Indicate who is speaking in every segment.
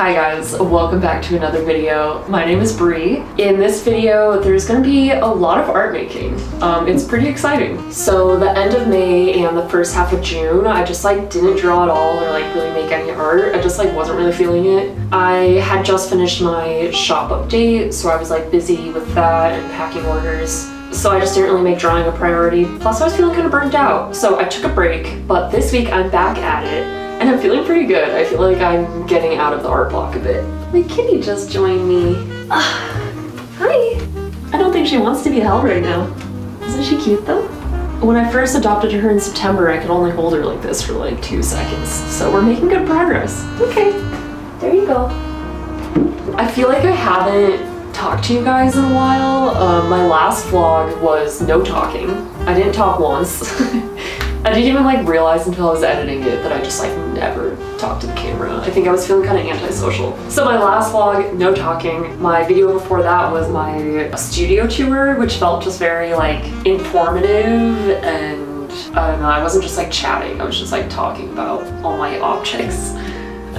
Speaker 1: Hi guys, welcome back to another video. My name is Bri. In this video, there's gonna be a lot of art making. Um, it's pretty exciting. So the end of May and the first half of June, I just like didn't draw at all or like really make any art. I just like wasn't really feeling it. I had just finished my shop update, so I was like busy with that and packing orders. So I just didn't really make drawing a priority. Plus I was feeling kind of burnt out. So I took a break, but this week I'm back at it and I'm feeling pretty good. I feel like I'm getting out of the art block a bit. My kitty just joined me. Uh, hi. I don't think she wants to be held right now. Isn't she cute though? When I first adopted her in September, I could only hold her like this for like two seconds. So we're making good progress. Okay, there you go. I feel like I haven't talked to you guys in a while. Um, my last vlog was no talking. I didn't talk once. I didn't even like realize until I was editing it that I just like never talked to the camera. I think I was feeling kind of antisocial. So my last vlog, no talking. My video before that was my studio tour, which felt just very like informative and I don't know, I wasn't just like chatting, I was just like talking about all my objects.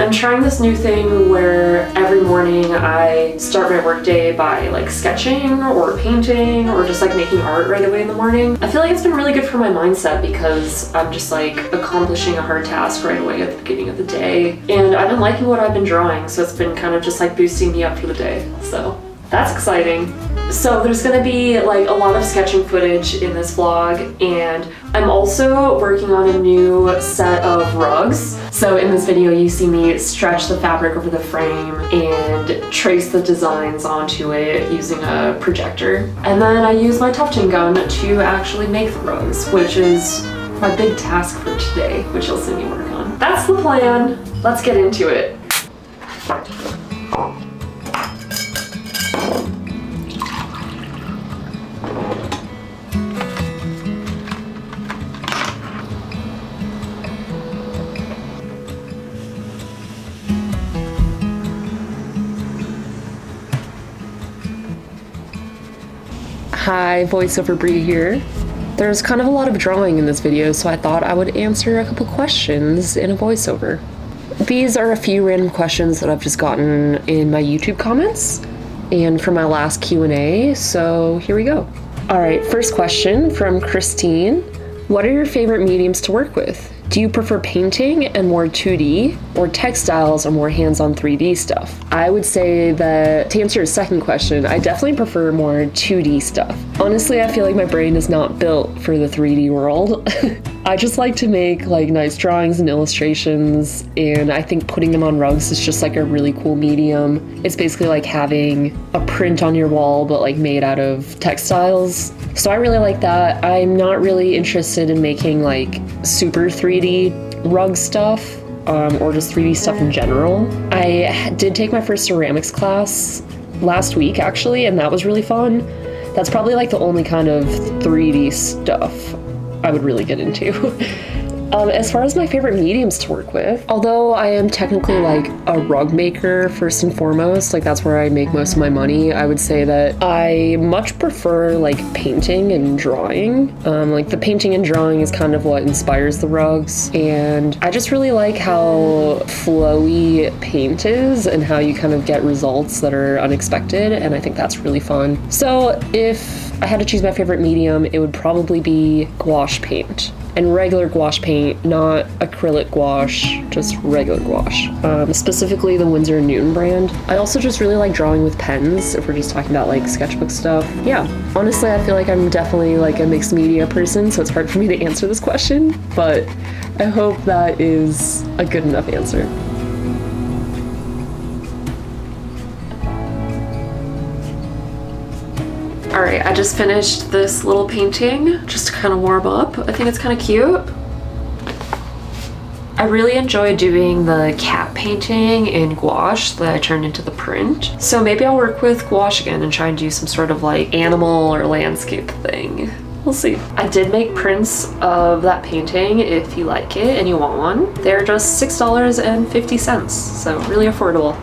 Speaker 1: I'm trying this new thing where every morning I start my workday by like sketching or painting or just like making art right away in the morning. I feel like it's been really good for my mindset because I'm just like accomplishing a hard task right away at the beginning of the day. And I've been liking what I've been drawing, so it's been kind of just like boosting me up for the day. So that's exciting. So there's gonna be like a lot of sketching footage in this vlog and I'm also working on a new set of rugs. So in this video you see me stretch the fabric over the frame and trace the designs onto it using a projector. And then I use my tufting gun to actually make the rugs, which is my big task for today, which you'll see me work on. That's the plan. Let's get into it. Hi, voiceover Bri here. There's kind of a lot of drawing in this video, so I thought I would answer a couple questions in a voiceover. These are a few random questions that I've just gotten in my YouTube comments and from my last Q&A, so here we go. All right, first question from Christine. What are your favorite mediums to work with? Do you prefer painting and more 2D or textiles or more hands-on 3D stuff? I would say that to answer your second question, I definitely prefer more 2D stuff. Honestly, I feel like my brain is not built for the 3D world. I just like to make like nice drawings and illustrations and I think putting them on rugs is just like a really cool medium. It's basically like having a print on your wall but like made out of textiles. So I really like that. I'm not really interested in making like super 3D rug stuff um, or just 3D stuff in general. I did take my first ceramics class last week actually, and that was really fun. That's probably like the only kind of 3D stuff I would really get into. Um, as far as my favorite mediums to work with, although I am technically like a rug maker first and foremost, like that's where I make most of my money, I would say that I much prefer like painting and drawing. Um, like the painting and drawing is kind of what inspires the rugs, and I just really like how flowy paint is and how you kind of get results that are unexpected, and I think that's really fun. So if I had to choose my favorite medium, it would probably be gouache paint and regular gouache paint, not acrylic gouache, just regular gouache. Um, specifically the Winsor & Newton brand. I also just really like drawing with pens, if we're just talking about like sketchbook stuff. Yeah, honestly, I feel like I'm definitely like a mixed media person, so it's hard for me to answer this question, but I hope that is a good enough answer. All right, I just finished this little painting just to kind of warm up. I think it's kind of cute. I really enjoy doing the cat painting in gouache that I turned into the print. So maybe I'll work with gouache again and try and do some sort of like animal or landscape thing. We'll see. I did make prints of that painting if you like it and you want one. They're just $6.50, so really affordable.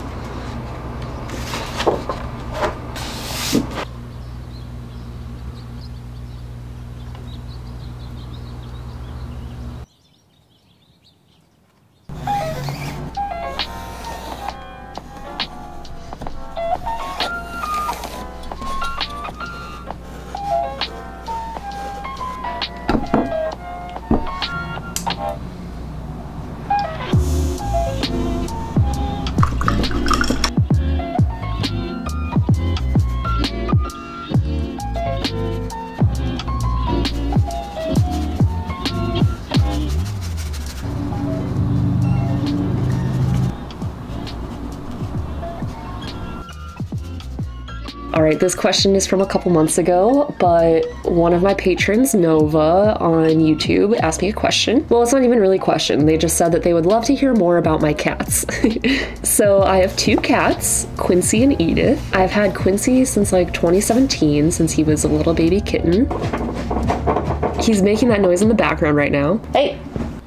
Speaker 1: All right, this question is from a couple months ago, but one of my patrons, Nova, on YouTube, asked me a question. Well, it's not even really a question. They just said that they would love to hear more about my cats. so I have two cats, Quincy and Edith. I've had Quincy since like 2017, since he was a little baby kitten. He's making that noise in the background right now. Hey,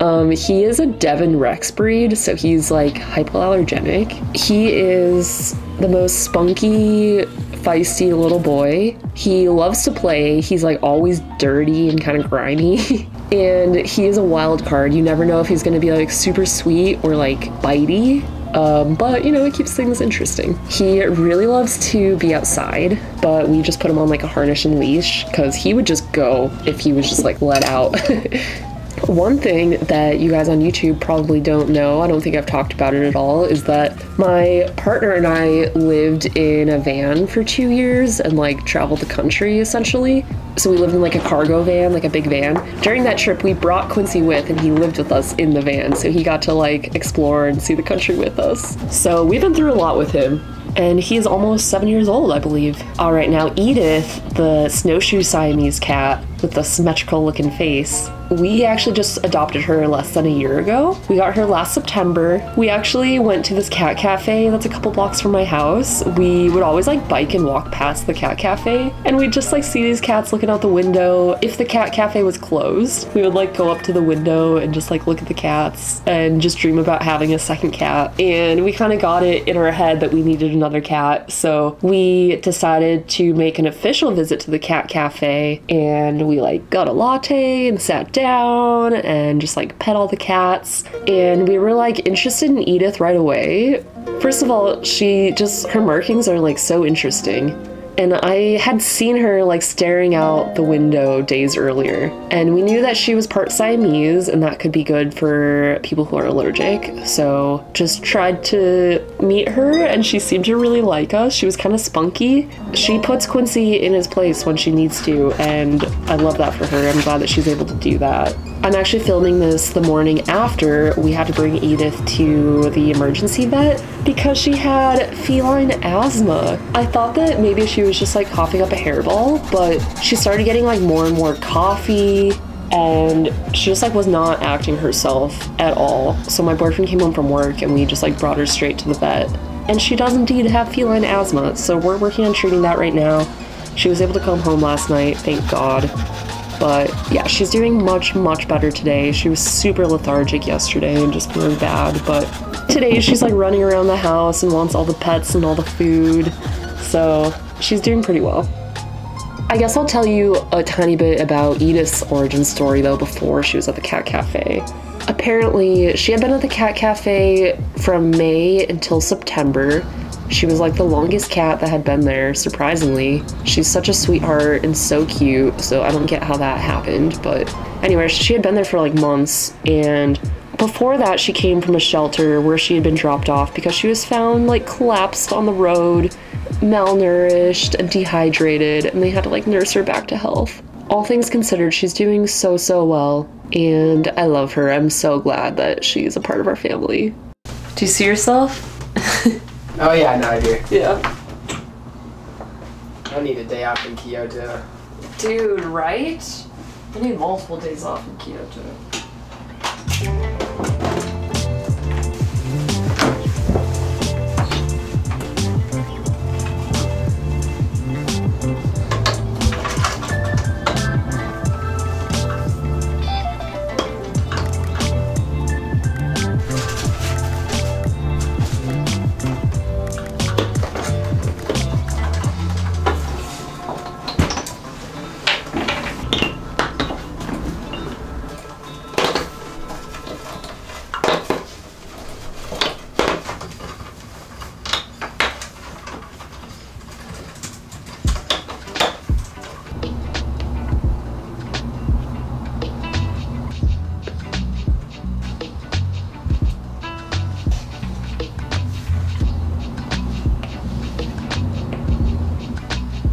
Speaker 1: um, he is a Devon Rex breed, so he's like hypoallergenic. He is the most spunky, feisty little boy. He loves to play. He's like always dirty and kind of grimy. and he is a wild card. You never know if he's going to be like super sweet or like bitey. Um, but you know, it keeps things interesting. He really loves to be outside, but we just put him on like a harness and leash because he would just go if he was just like let out. One thing that you guys on YouTube probably don't know, I don't think I've talked about it at all, is that my partner and I lived in a van for two years and like traveled the country essentially. So we lived in like a cargo van, like a big van. During that trip, we brought Quincy with and he lived with us in the van. So he got to like explore and see the country with us. So we've been through a lot with him and he is almost seven years old, I believe. All right, now Edith, the snowshoe Siamese cat with the symmetrical looking face, we actually just adopted her less than a year ago. We got her last September. We actually went to this cat cafe that's a couple blocks from my house. We would always like bike and walk past the cat cafe, and we'd just like see these cats looking out the window. If the cat cafe was closed, we would like go up to the window and just like look at the cats and just dream about having a second cat. And we kind of got it in our head that we needed another cat, so we decided to make an official visit to the cat cafe and we like got a latte and sat down down and just like pet all the cats. And we were like interested in Edith right away. First of all, she just, her markings are like so interesting and I had seen her like staring out the window days earlier. And we knew that she was part Siamese and that could be good for people who are allergic. So just tried to meet her and she seemed to really like us. She was kind of spunky. She puts Quincy in his place when she needs to, and I love that for her. I'm glad that she's able to do that. I'm actually filming this the morning after we had to bring Edith to the emergency vet because she had feline asthma. I thought that maybe she was just like coughing up a hairball, but she started getting like more and more coffee and she just like was not acting herself at all. So my boyfriend came home from work and we just like brought her straight to the vet. And she does indeed have feline asthma, so we're working on treating that right now. She was able to come home last night, thank God. But yeah, she's doing much, much better today. She was super lethargic yesterday and just really bad. But today she's like running around the house and wants all the pets and all the food. So she's doing pretty well. I guess I'll tell you a tiny bit about Edith's origin story though before she was at the cat cafe. Apparently, she had been at the cat cafe from May until September she was like the longest cat that had been there, surprisingly. She's such a sweetheart and so cute, so I don't get how that happened. But anyway, she had been there for like months, and before that, she came from a shelter where she had been dropped off because she was found like collapsed on the road, malnourished and dehydrated, and they had to like nurse her back to health. All things considered, she's doing so, so well, and I love her. I'm so glad that she's a part of our family. Do you see yourself?
Speaker 2: Oh yeah, no, I do.
Speaker 1: Yeah.
Speaker 2: I need a day off in Kyoto.
Speaker 1: Dude, right? I need multiple days off in Kyoto.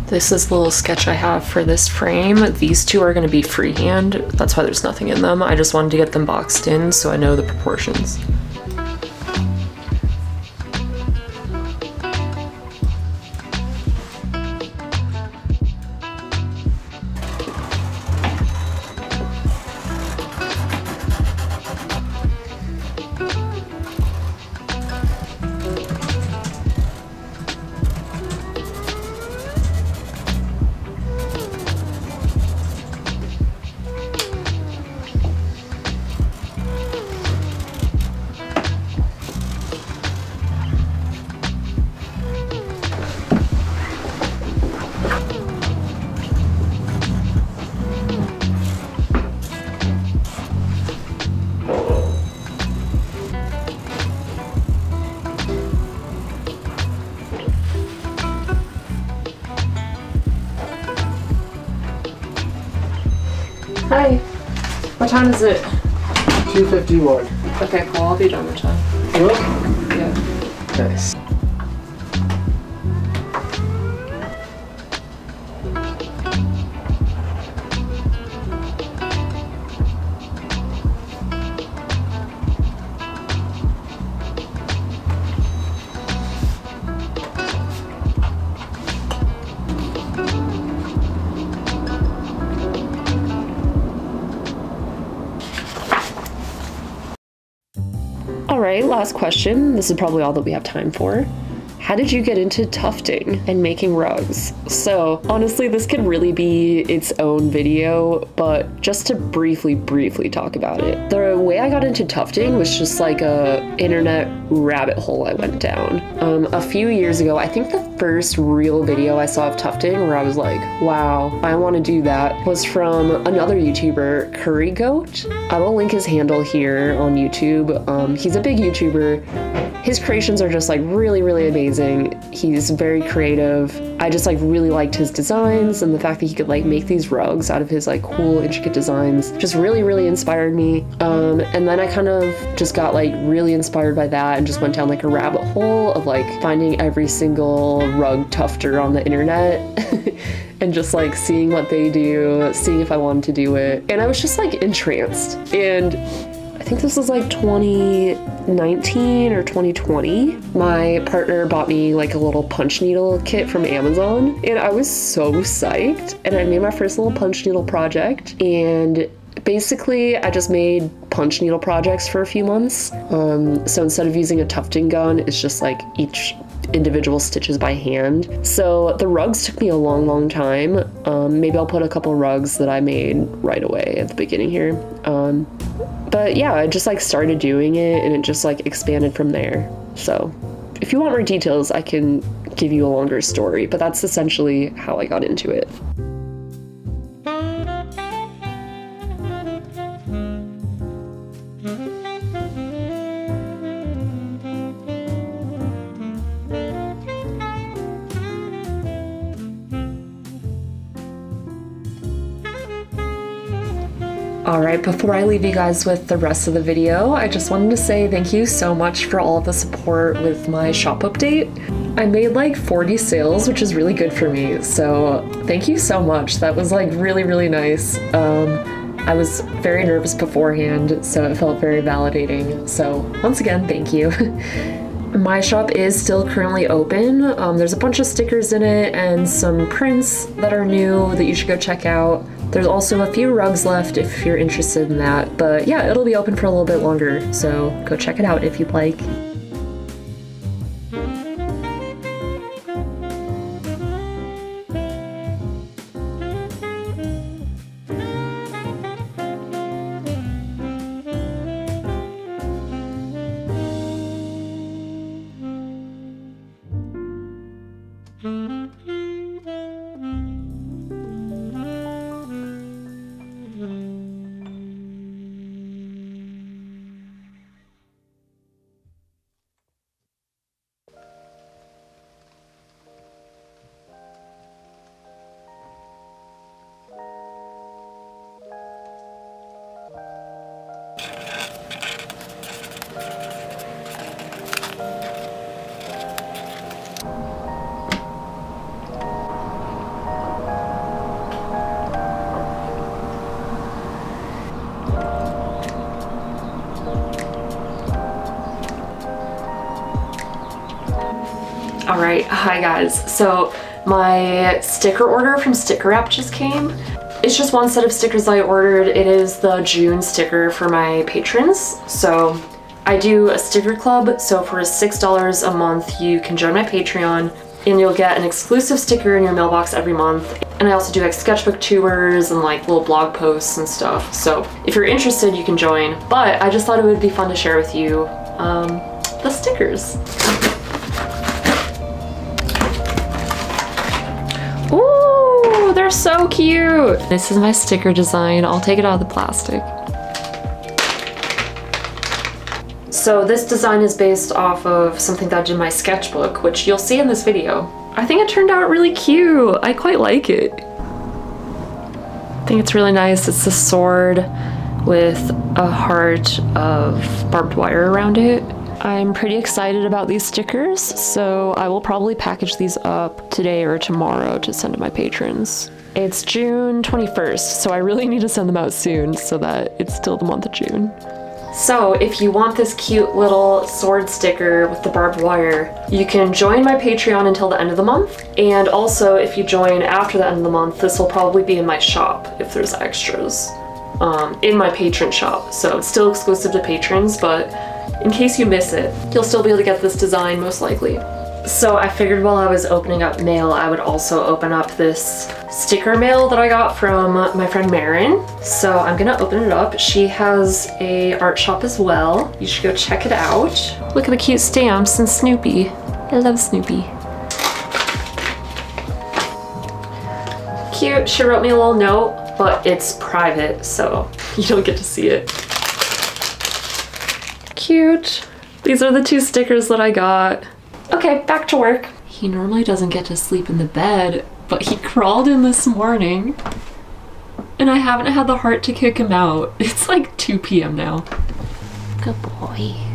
Speaker 1: This is the little sketch I have for this frame. These two are gonna be freehand. That's why there's nothing in them. I just wanted to get them boxed in so I know the proportions. What time is it?
Speaker 2: 251.
Speaker 1: Okay, cool. I'll be done in time.
Speaker 2: Really?
Speaker 1: Yeah.
Speaker 2: Nice.
Speaker 1: Last question. This is probably all that we have time for. How did you get into tufting and making rugs? So, honestly, this could really be its own video, but just to briefly, briefly talk about it. The way I got into tufting was just like a internet rabbit hole I went down. Um, a few years ago, I think the first real video I saw of tufting where I was like, wow, I want to do that was from another YouTuber, Curry Goat. I will link his handle here on YouTube. Um, he's a big YouTuber. His creations are just like really, really amazing. He's very creative. I just like really liked his designs and the fact that he could like make these rugs out of his like cool, intricate designs just really, really inspired me. Um, and then I kind of just got like really inspired by that and just went down like a rabbit hole of like finding every single rug tufter on the internet. and just like seeing what they do, seeing if I wanted to do it. And I was just like entranced. And I think this was like 2019 or 2020. My partner bought me like a little punch needle kit from Amazon, and I was so psyched. And I made my first little punch needle project, and basically I just made punch needle projects for a few months. Um, so instead of using a tufting gun, it's just like each individual stitches by hand. So the rugs took me a long, long time. Um, maybe I'll put a couple rugs that I made right away at the beginning here. Um, but yeah, I just like started doing it and it just like expanded from there. So if you want more details, I can give you a longer story, but that's essentially how I got into it. All right, before I leave you guys with the rest of the video, I just wanted to say thank you so much for all the support with my shop update. I made like 40 sales, which is really good for me. So thank you so much. That was like really, really nice. Um, I was very nervous beforehand, so it felt very validating. So once again, thank you. My shop is still currently open. Um, there's a bunch of stickers in it and some prints that are new that you should go check out. There's also a few rugs left if you're interested in that. But yeah, it'll be open for a little bit longer, so go check it out if you'd like. Hi guys. So my sticker order from Sticker App just came. It's just one set of stickers I ordered. It is the June sticker for my patrons. So I do a sticker club. So for $6 a month, you can join my Patreon and you'll get an exclusive sticker in your mailbox every month. And I also do like sketchbook tours and like little blog posts and stuff. So if you're interested, you can join. But I just thought it would be fun to share with you um, the stickers. They're so cute. This is my sticker design. I'll take it out of the plastic. So this design is based off of something that I did in my sketchbook, which you'll see in this video. I think it turned out really cute. I quite like it. I think it's really nice. It's a sword with a heart of barbed wire around it. I'm pretty excited about these stickers, so I will probably package these up today or tomorrow to send to my patrons. It's June 21st, so I really need to send them out soon so that it's still the month of June. So if you want this cute little sword sticker with the barbed wire, you can join my Patreon until the end of the month. And also if you join after the end of the month, this will probably be in my shop if there's extras. Um, in my Patreon shop. So it's still exclusive to patrons, but in case you miss it, you'll still be able to get this design most likely. So I figured while I was opening up mail, I would also open up this sticker mail that I got from my friend Marin. So I'm gonna open it up. She has a art shop as well. You should go check it out. Look at the cute stamps and Snoopy. I love Snoopy. Cute, she wrote me a little note, but it's private, so you don't get to see it. Cute. These are the two stickers that I got. Okay, back to work. He normally doesn't get to sleep in the bed, but he crawled in this morning and I haven't had the heart to kick him out. It's like 2 p.m. now. Good boy.